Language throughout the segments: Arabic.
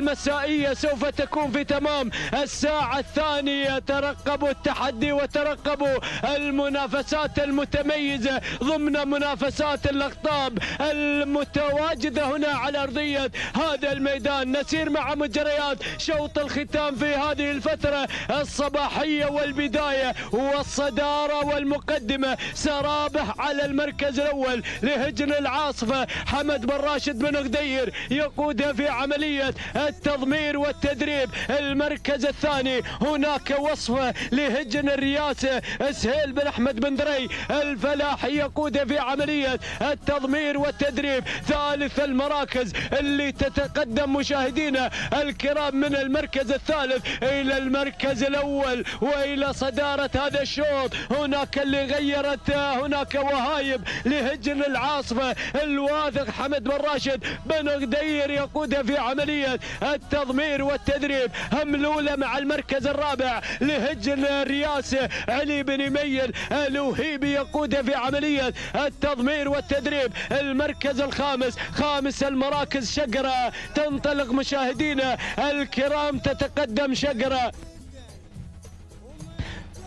مسائية سوف تكون في تمام. الساعة الثانية ترقبوا التحدي وترقبوا المنافسات المتميزة ضمن منافسات الأخطاب المتواجدة هنا على أرضية هذا الميدان. نسير مع مجريات شوط الختام في هذه الفترة الصباحية والبداية والصدارة والمقدمة. سرابح على المركز الأول لهجن العاصفة حمد بن راشد بن غدير يقودها في عملية التضمير والتدريب. المركز الثاني هناك وصفة لهجن الرياسة سهيل بن أحمد بن دري. الفلاحي يقودها في عملية التضمير والتدريب. ثالث المراكز اللي تتقدم مشاهدينا الكرام من المركز الثالث إلى المركز الأول وإلى صدارة هذا الشوط. هناك اللي غيرت هناك وهايب لهجن العاصفة. الواثق حمد بن راشد بن غدير يقودها في عملية التضمير والتدريب هملولة مع المركز الرابع لهجن الرياسة علي بن يميل الوهيبي يقودها في عملية التضمير والتدريب. المركز الخامس خامس المراكز شقرة تنطلق مشاهدينا الكرام تتقدم شقرة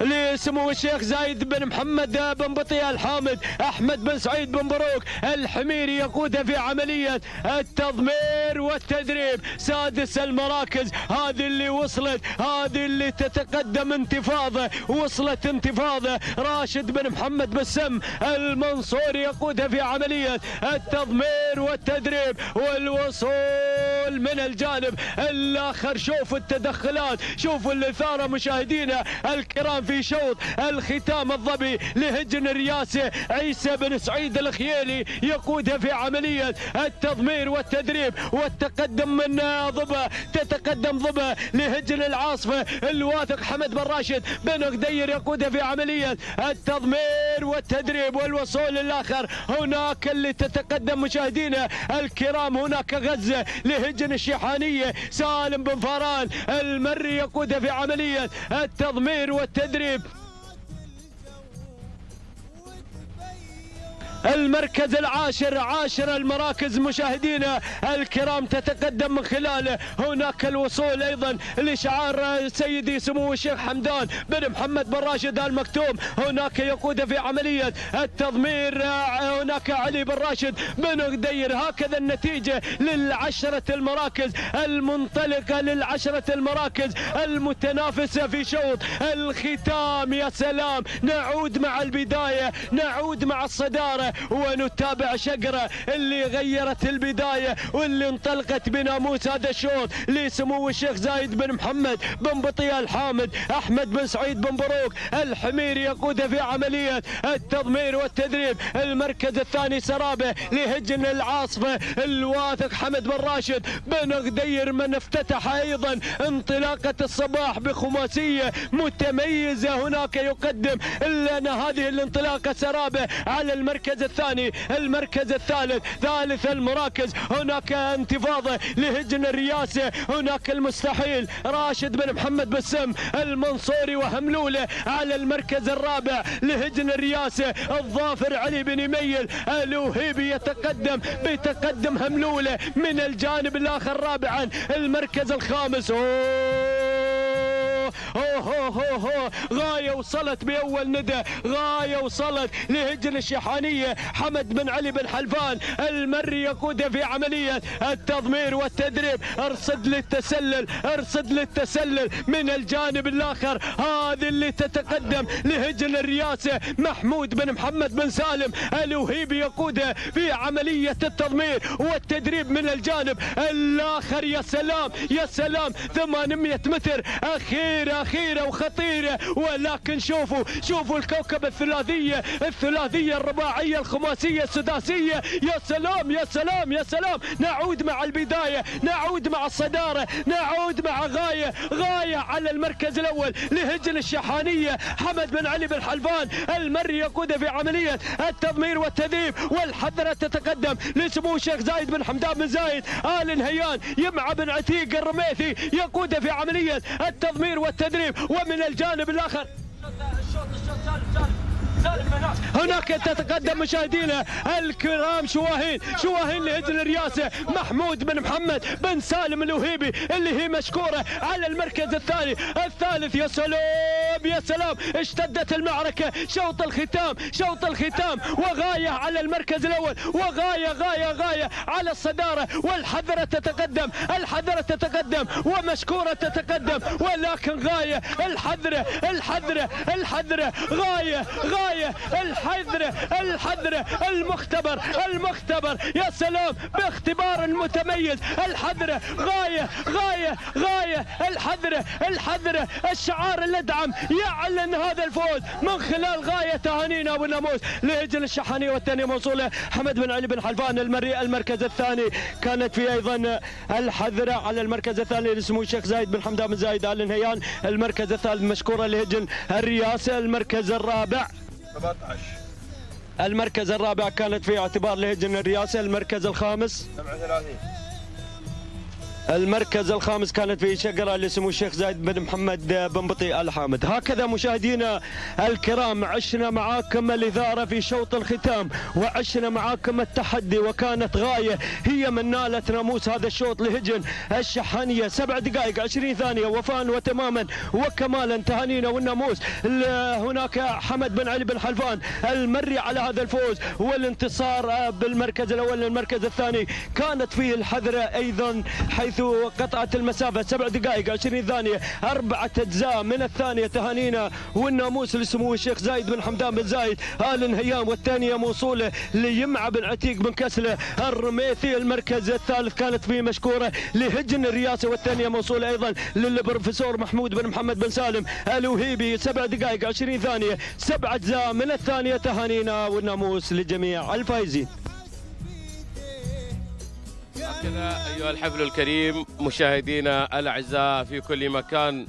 لسمو الشيخ زايد بن محمد بن بطيء الحامد أحمد بن سعيد بن بروك الحميري يقودها في عملية التضمير والتدريب. سادس المراكز هذه اللي وصلت هذه اللي تتقدم انتفاضة وصلت انتفاضة. راشد بن محمد بسم المنصوري يقودها في عملية التضمير والتدريب والوصول من الجانب الآخر. شوفوا التدخلات شوفوا الاثاره مشاهدينا الكرام في شوط الختام الظبي لهجن الرياسة عيسى بن سعيد الخيالي يقودها في عملية التضمير والتدريب والتقدم من ضبا تتقدم ضبا لهجن العاصفة الواثق حمد بن راشد بن غدير يقودها في عملية التضمير والتدريب والوصول الآخر هناك اللي تتقدم مشاهدينا الكرام هناك غزة لهجن الشيحانية سالم بن فاران المري يقودها في عملية التضمير والتدريب. المركز العاشر عاشر المراكز مشاهدينا الكرام تتقدم من خلاله هناك الوصول أيضا لشعار سيدي سمو الشيخ حمدان بن محمد بن راشد ال مكتوم هناك يقود في عملية التضمير هناك علي بن راشد بن غدير. هكذا النتيجة للعشرة المراكز المنطلقة للعشرة المراكز المتنافسة في شوط الختام. يا سلام نعود مع البداية نعود مع الصدارة. ونتابع شقرة اللي غيرت البداية واللي انطلقت بناموس هذا الشوط لسمو الشيخ زايد بن محمد بن بطيء الحامد أحمد بن سعيد بن بروك الحميري يقود في عملية التضمير والتدريب المركز الثاني سرابة لهجن العاصفة الواثق حمد بن راشد بن غدير من افتتح أيضا انطلاقة الصباح بخماسية متميزة هناك يقدم لنا هذه الانطلاقة سرابة على المركز الثاني المركز الثالث ثالث المراكز. هناك انتفاضة لهجن الرياسة. هناك المستحيل. راشد بن محمد بسم المنصوري وهملولة على المركز الرابع لهجن الرياسة. الظافر علي بن يميل الوهيبي يتقدم بتقدم هملولة من الجانب الآخر رابعا. المركز الخامس. أوه! هو هو هو غاية وصلت بأول ندى. غاية وصلت لهجن الشحانية حمد بن علي بن حلفان المري يقود في عملية التضمير والتدريب. أرصد للتسلل أرصد للتسلل. من الجانب الآخر هذه اللي تتقدم لهجن الرياسة محمود بن محمد بن سالم الوهيبي يقودها في عملية التضمير والتدريب. من الجانب الآخر يا سلام يا سلام. 800 متر. أخيرة أخيرة وخطيرة. ولكن شوفوا شوفوا الكوكب الثلاثية الثلاثية الرباعية الخماسية السداسية. يا سلام يا سلام يا سلام. نعود مع البداية نعود مع الصدارة نعود مع غاية غاية على المركز الأول لهجن الشحانية. حمد بن علي بن حلفان المري يقود في عملية التضمير والتذيب. والحذرة تتقدم لسمو الشيخ زايد بن حمدان بن زايد. آل نهيان يمع بن عتيق الرميثي يقود في عملية التضمير والتدريب ومن الجانب الشوط هناك تتقدم مشاهدينا الكرام شواهين شواهين لهجن الرياسة محمود بن محمد بن سالم الوهيبي اللي هي مشكورة على المركز الثاني الثالث. يا سلام! يا سلام اشتدت المعركة شوط الختام شوط الختام وغاية على المركز الأول وغاية غاية غاية على الصدارة والحذرة تتقدم الحذرة تتقدم ومشكورة تتقدم ولكن غاية الحذرة الحذرة الحذرة غاية غاية الحذرة الحذرة المختبر المختبر يا سلام باختبار متميز الحذرة غاية غاية غاية الحذرة الحذرة الشعار الأدعم يعلن هذا الفوز من خلال غاية تهانينا والناموس لهجن الشحانية والثانية موصولة حمد بن علي بن حلفان المري المركز الثاني. كانت في أيضا الحذرة على المركز الثاني لسمو الشيخ زايد بن حمدان بن زايد آل نهيان. المركز الثالث مشكورة لهجن الرياسة المركز الرابع. 17 المركز الرابع كانت في اعتبار لهجن الرياسة المركز الخامس. 37 المركز الخامس كانت في شقرة لسمو الشيخ زايد بن محمد بن بطيء الحامد. هكذا مشاهدينا الكرام عشنا معاكم الإثارة في شوط الختام وعشنا معاكم التحدي وكانت غاية هي من نالت ناموس هذا الشوط لهجن الشحانية. سبع دقائق عشرين ثانية وفاء وتماما وكمالا تهانينا والناموس. هناك حمد بن علي بن حلفان المري على هذا الفوز والانتصار بالمركز الأول للمركز الثاني كانت فيه الحذرة أيضا حيث قطعت المسافة سبع دقائق عشرين ثانية أربعة أجزاء من الثانية تهانينا والناموس لسمو الشيخ زايد بن حمدان بن زايد آل نهيام والثانية موصولة ليمعة بن عتيق بن كسلة الرميثي المركز الثالث كانت فيه مشكورة لهجن الرياسة والثانية موصولة أيضا للبروفيسور محمود بن محمد بن سالم الوهيبي سبع دقائق عشرين ثانية سبع أجزاء من الثانية تهانينا والناموس لجميع الفائزين. هكذا أيها الحفل الكريم مشاهدينا الأعزاء في كل مكان.